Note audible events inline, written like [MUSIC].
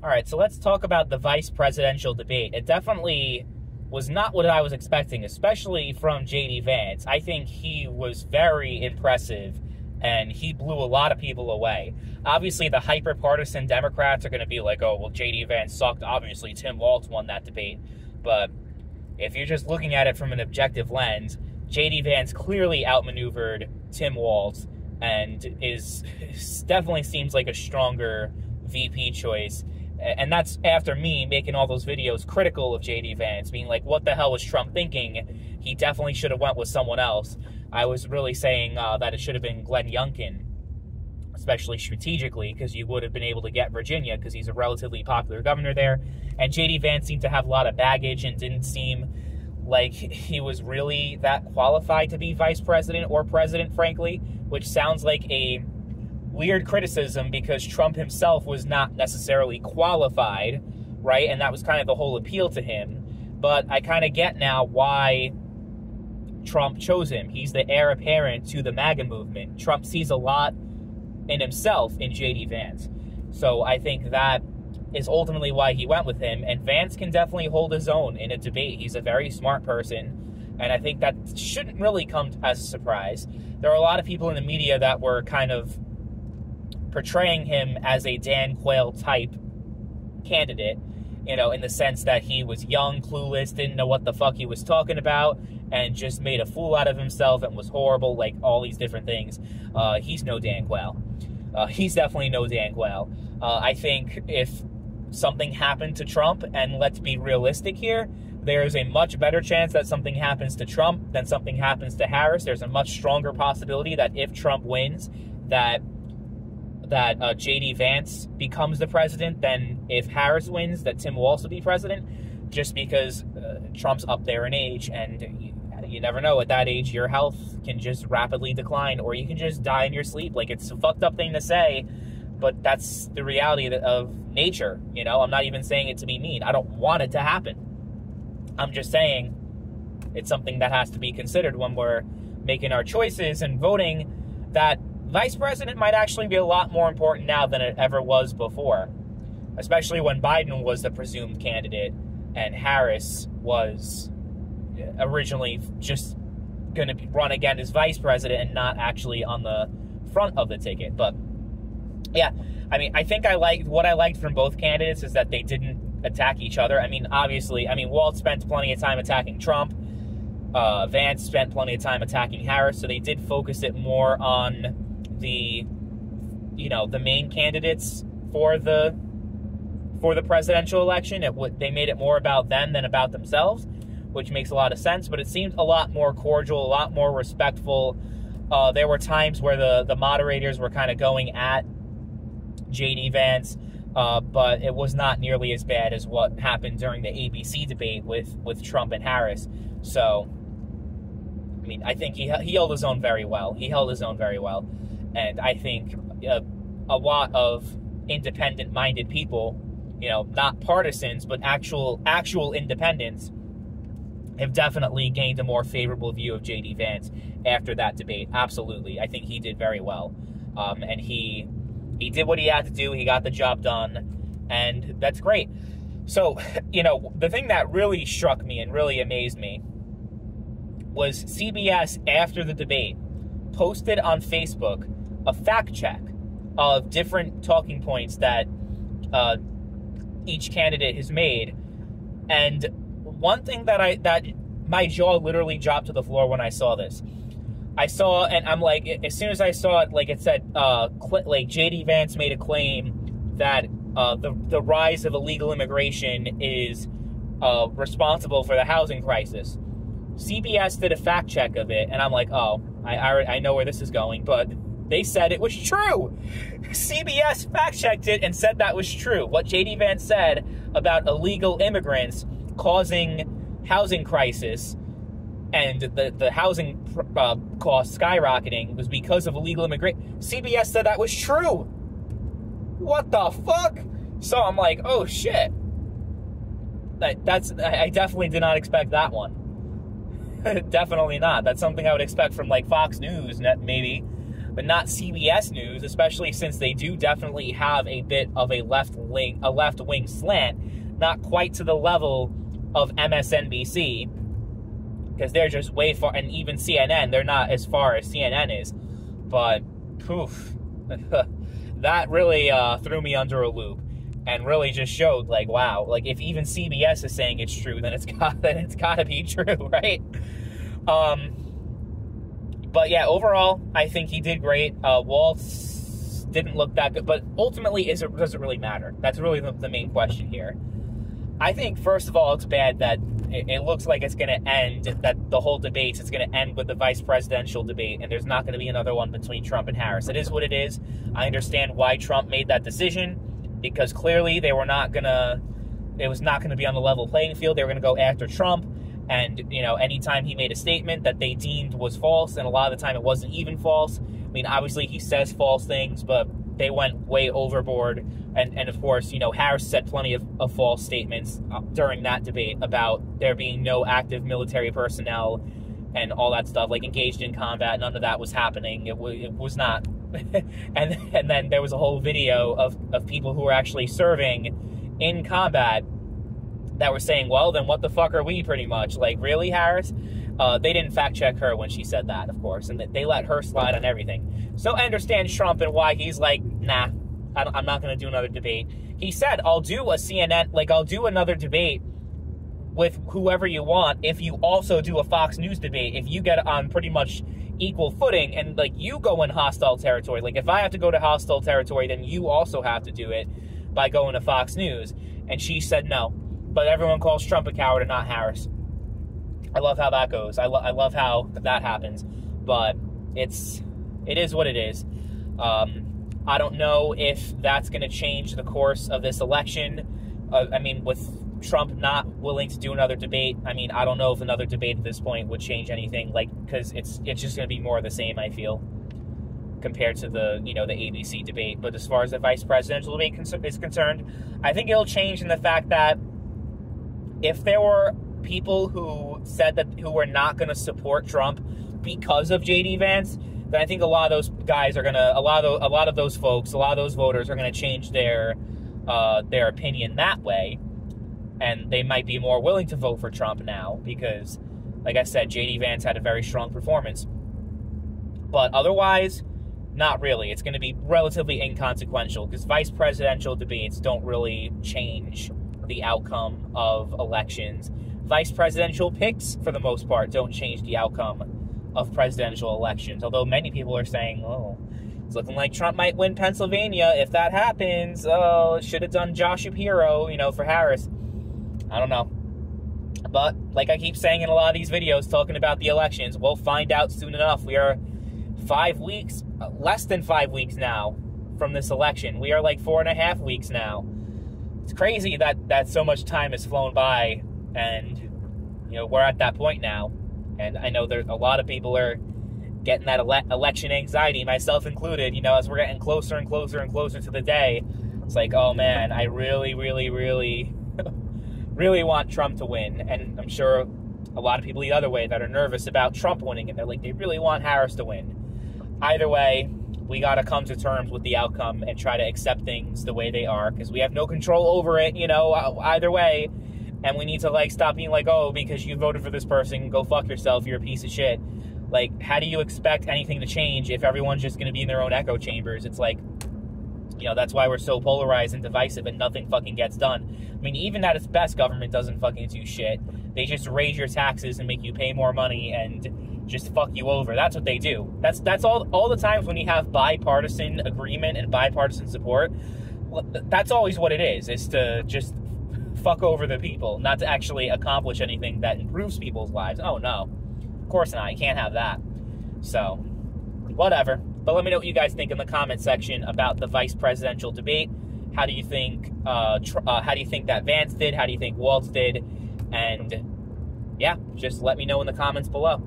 All right, so let's talk about the vice presidential debate. It definitely was not what I was expecting, especially from JD Vance. I think he was very impressive and he blew a lot of people away. Obviously, the hyper partisan Democrats are going to be like, oh, well, JD Vance sucked. Obviously, Tim Walz won that debate. But if you're just looking at it from an objective lens, JD Vance clearly outmaneuvered Tim Walz and is [LAUGHS] definitely seems like a stronger VP choice and that's after me making all those videos critical of JD Vance, being like, "What the hell was Trump thinking? He definitely should have went with someone else." I was really saying uh, that it should have been Glenn Youngkin, especially strategically, because you would have been able to get Virginia because he's a relatively popular governor there, and JD Vance seemed to have a lot of baggage and didn't seem like he was really that qualified to be vice president or president, frankly, which sounds like a weird criticism because Trump himself was not necessarily qualified, right? And that was kind of the whole appeal to him. But I kind of get now why Trump chose him. He's the heir apparent to the MAGA movement. Trump sees a lot in himself in JD Vance. So I think that is ultimately why he went with him. And Vance can definitely hold his own in a debate. He's a very smart person. And I think that shouldn't really come as a surprise. There are a lot of people in the media that were kind of portraying him as a Dan Quayle type candidate, you know, in the sense that he was young, clueless, didn't know what the fuck he was talking about, and just made a fool out of himself and was horrible, like all these different things. Uh, he's no Dan Quayle. Uh, he's definitely no Dan Quayle. Uh, I think if something happened to Trump, and let's be realistic here, there's a much better chance that something happens to Trump than something happens to Harris. There's a much stronger possibility that if Trump wins, that that uh, J.D. Vance becomes the president than if Harris wins, that Tim will also be president, just because uh, Trump's up there in age, and you, you, never know. At that age, your health can just rapidly decline, or you can just die in your sleep. Like, it's a fucked up thing to say, but that's the reality of nature. You know, I'm not even saying it to be mean. I don't want it to happen. I'm just saying it's something that has to be considered when we're making our choices and voting that vice president might actually be a lot more important now than it ever was before, especially when Biden was the presumed candidate and Harris was originally just going to run again as vice president and not actually on the front of the ticket. But yeah, I mean, I think I liked what I liked from both candidates is that they didn't attack each other. I mean, obviously, I mean, Walz spent plenty of time attacking Trump. Uh, Vance spent plenty of time attacking Harris, so they did focus it more on the you know the main candidates for the for the presidential election. It would they made it more about them than about themselves, which makes a lot of sense. But it seemed a lot more cordial, a lot more respectful. Uh, there were times where the the moderators were kind of going at JD Vance, uh, but it was not nearly as bad as what happened during the ABC debate with with Trump and Harris. So, I mean, I think he he held his own very well. He held his own very well. And I think uh, a lot of independent minded people, you know, not partisans, but actual actual independents, have definitely gained a more favorable view of J.D. Vance after that debate. Absolutely, I think he did very well, um, and he he did what he had to do. He got the job done, and that's great. So, [LAUGHS] you know, the thing that really struck me and really amazed me was CBS after the debate posted on Facebook a fact check of different talking points that uh, each candidate has made. And one thing that I that my jaw literally dropped to the floor when I saw this. I saw, and I'm like, as soon as I saw it, like it said, uh, like JD Vance made a claim that uh, the the rise of illegal immigration is uh, responsible for the housing crisis. CBS did a fact check of it, and I'm like, oh, I I, I know where this is going, but they said it was true. CBS fact checked it and said that was true. What JD Vance said about illegal immigrants causing housing crisis and the, the housing uh, costs skyrocketing was because of illegal immigration. CBS said that was true. What the fuck? So I'm like, oh shit. That, that's I definitely did not expect that one. [LAUGHS] definitely not. That's something I would expect from like Fox News, maybe but not CBS News, especially since they do definitely have a bit of a left wing a left wing slant, not quite to the level of MSNBC because they're just way far, and even CNN, they're not as far as CNN is. But poof, [LAUGHS] that really uh, threw me under a loop and really just showed like wow like if even cbs is saying it's true then it's [LAUGHS] got then it's got to be true [LAUGHS] right um but yeah overall i think he did great. Uh Walz didn't look that good but ultimately is it does it really matter? That's really the, the main question here. I think first of all it's bad that it, it looks like it's going to end that the whole debate is going to end with the vice presidential debate and there's not going to be another one between trump and harris. It is what it is. I understand why trump made that decision because clearly they were not gonna it was not going to be on the level playing field. They were going to go after trump and you know anytime he made a statement that they deemed was false and a lot of the time it wasn't even false i mean obviously he says false things but they went way overboard. And and of course you know harris said plenty of, of false statements uh, during that debate about there being no active military personnel and all that stuff like engaged in combat none of that was happening. It, w- it was not. [LAUGHS] And and then there was a whole video of, of people who were actually serving in combat that were saying, "Well, then what the fuck are we?" Pretty much, like, really, Harris? Uh, they didn't fact check her when she said that, of course, and they let her slide on everything. So I understand Trump and why he's like, "Nah, I'm not going to do another debate." He said, "I'll do a CNN, like, I'll do another debate." With whoever you want, if you also do a Fox News debate, if you get on pretty much equal footing and like you go in hostile territory. Like if I have to go to hostile territory, then you also have to do it by going to Fox News. And she said no. But everyone calls Trump a coward and not Harris. I love how that goes. I, lo- I love how that happens. But it's it is what it is. Um, I don't know if that's going to change the course of this election. Uh, I mean, with Trump not willing to do another debate, I mean, I don't know if another debate at this point would change anything. Like, because it's it's just going to be more of the same. I feel compared to the you know the ABC debate. But as far as the vice presidential debate is concerned, I think it'll change in the fact that if there were people who said that who were not going to support Trump because of JD Vance, then I think a lot of those guys are gonna a lot of a lot of those folks, a lot of those voters are going to change their uh, their opinion that way and they might be more willing to vote for Trump now because, like I said, JD Vance had a very strong performance. But otherwise, not really. It's going to be relatively inconsequential because vice presidential debates don't really change the outcome of elections. Vice presidential picks, for the most part, don't change the outcome of presidential elections. Although many people are saying, oh, it's looking like Trump might win Pennsylvania. If that happens, oh, should have done Josh Shapiro, you know, for Harris. I don't know. But like I keep saying in a lot of these videos talking about the elections, we'll find out soon enough. We are five weeks, uh, less than five weeks now from this election. We are like four and a half weeks now. It's crazy that that so much time has flown by, and you know we're at that point now. And I know there a lot of people are getting that ele- election anxiety, myself included. You know, as we're getting closer and closer and closer to the day, it's like, oh man, I really, really, really [LAUGHS] really want Trump to win, and I'm sure a lot of people the other way that are nervous about Trump winning, and they're like they really want Harris to win. Either way, we got to come to terms with the outcome and try to accept things the way they are because we have no control over it. You know, either way, and we need to like stop being like, oh, because you voted for this person, go fuck yourself. You're a piece of shit. Like, how do you expect anything to change if everyone's just going to be in their own echo chambers? It's like you know, that's why we're so polarized and divisive and nothing fucking gets done. I mean, even at its best, government doesn't fucking do shit. They just raise your taxes and make you pay more money and just fuck you over. That's what they do. That's that's all all the times when you have bipartisan agreement and bipartisan support. That's always what it is. Is to just fuck over the people, not to actually accomplish anything that improves people's lives. Oh no, of course not. You can't have that. So, whatever. But let me know what you guys think in the comment section about the vice presidential debate. How do you think? Uh, tr- uh, how do you think that Vance did? How do you think Walz did? And yeah, just let me know in the comments below.